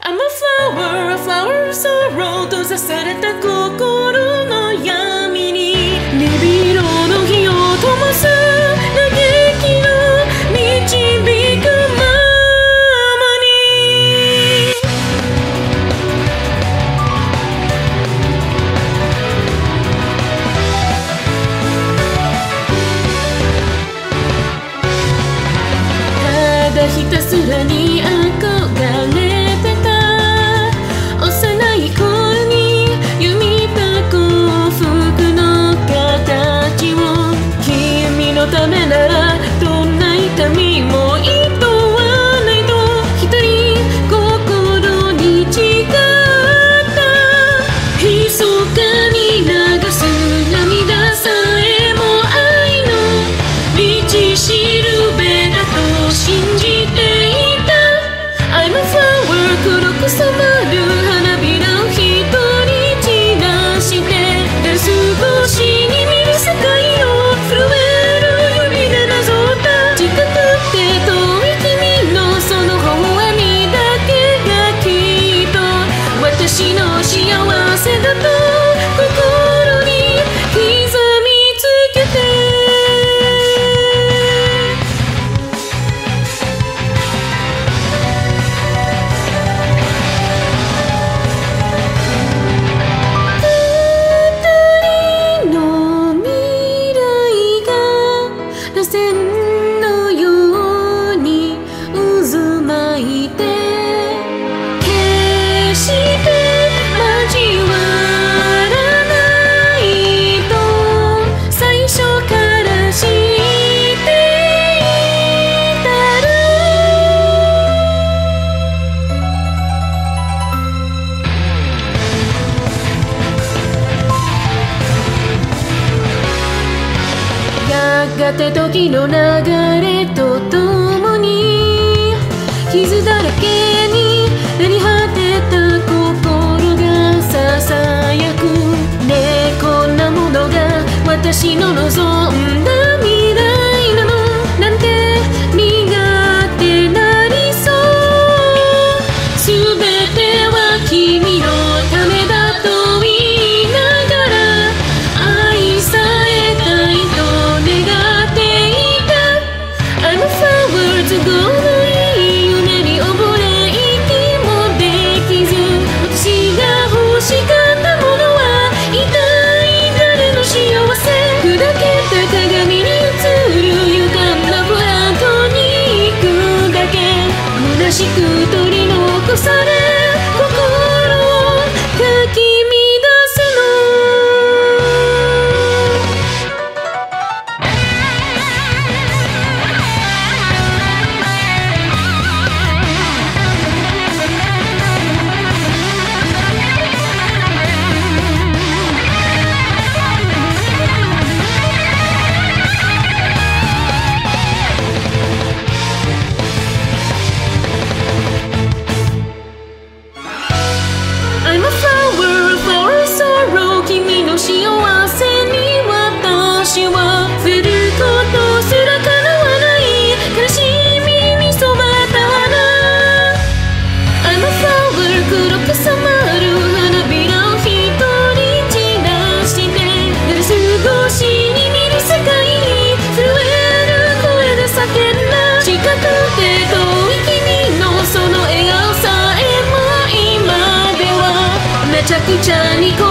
I'm a flower, a flower of sorrow. Those are said at the cuckoo. やがて時の流れとともに傷だらけになり果てた心がささやく。ねこんなものが私の望んだ这里。